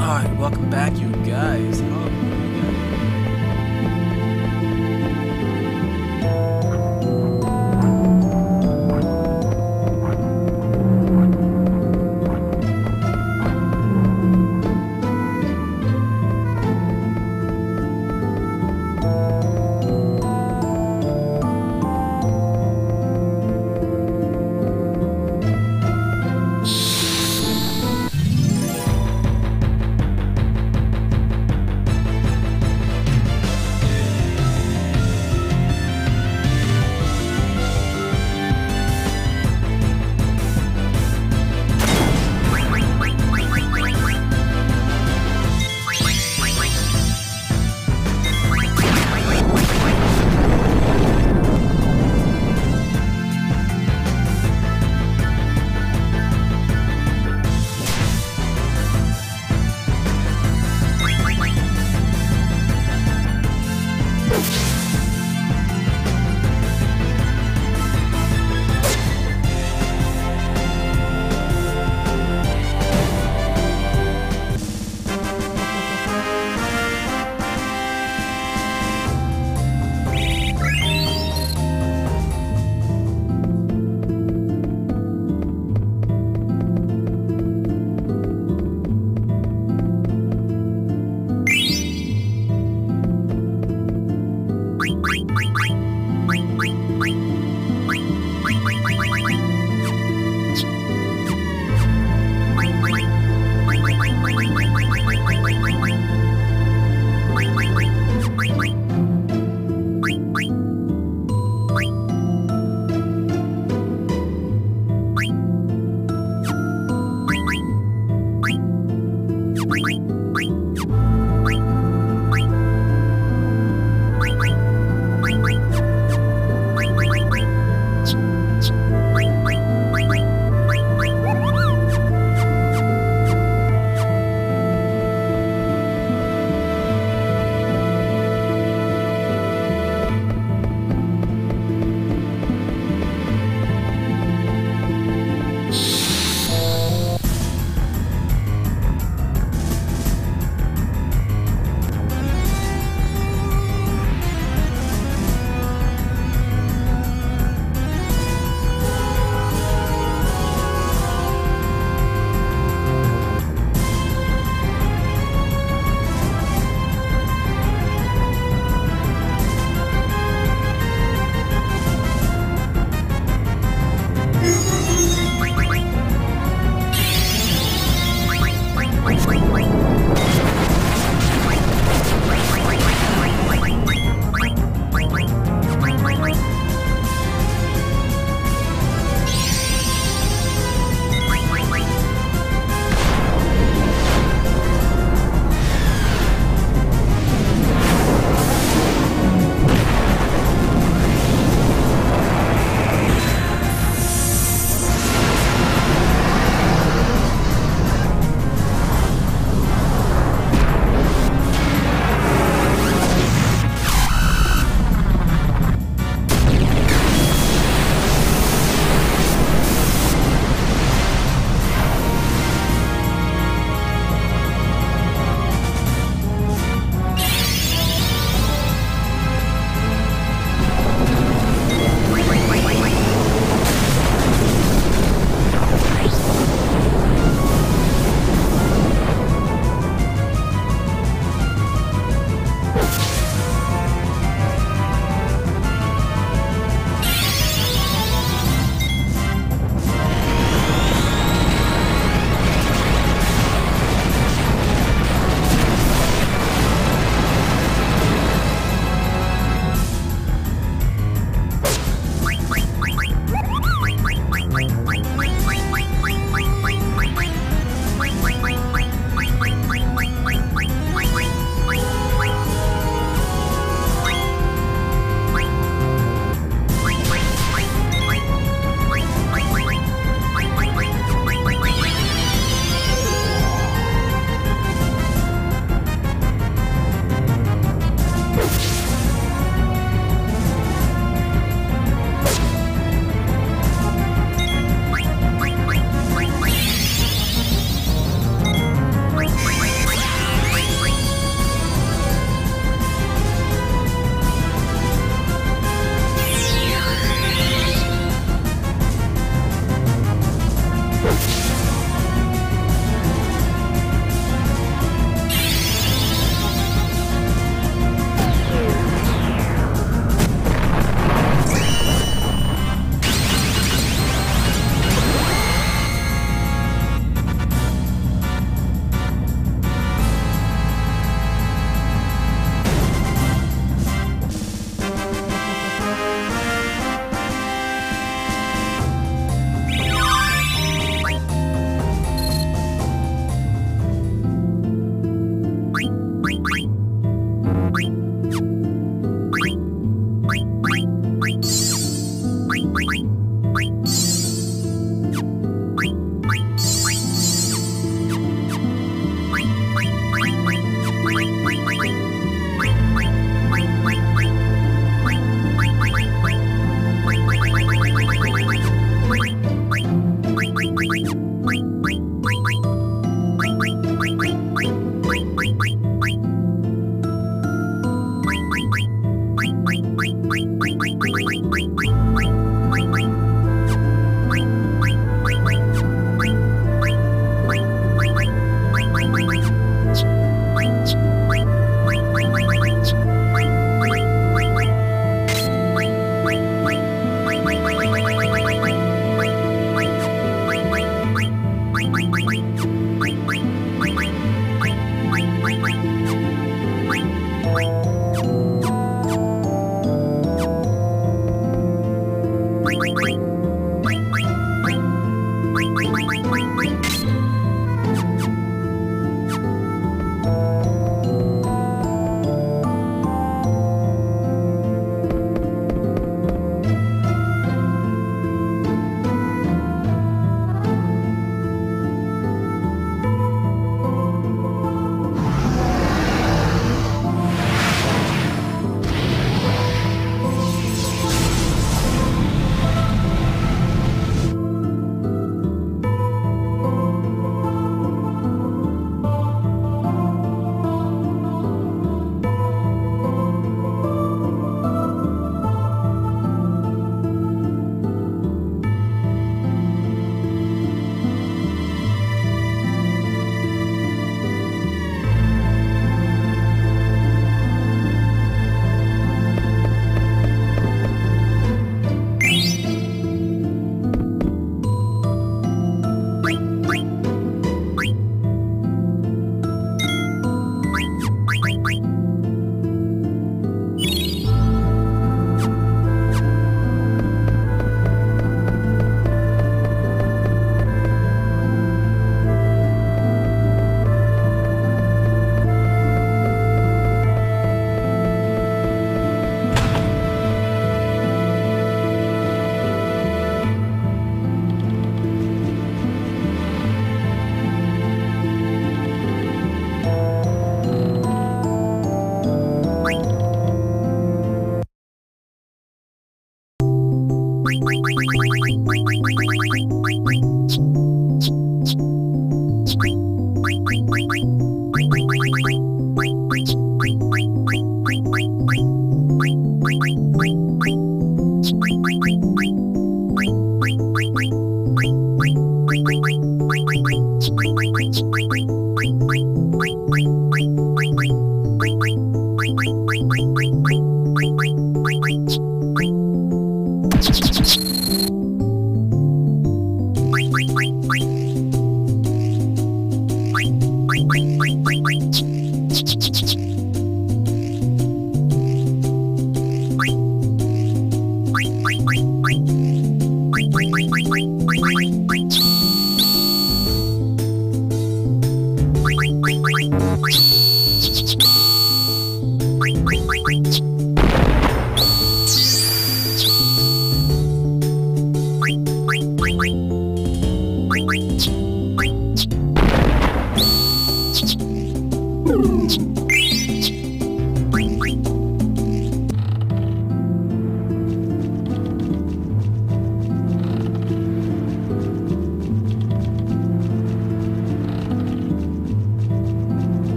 Alright, welcome back, you guys. Oh.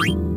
Bye.